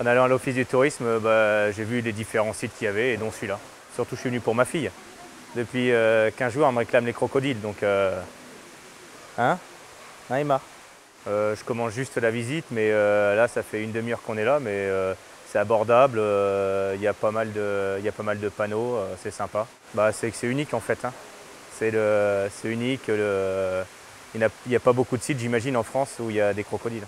En allant à l'office du tourisme, euh, bah, j'ai vu les différents sites qu'il y avait, et dont celui-là. Surtout, je suis venu pour ma fille. Depuis euh, 15 jours, elle me réclame les crocodiles, donc... Euh, hein Hein, Emma? Je commence juste la visite, mais là, ça fait une demi-heure qu'on est là, mais c'est abordable, il y, a pas mal de, panneaux, c'est sympa. Bah, c'est unique en fait. Hein. C'est unique. il n'y a, pas beaucoup de sites, j'imagine, en France où il y a des crocodiles.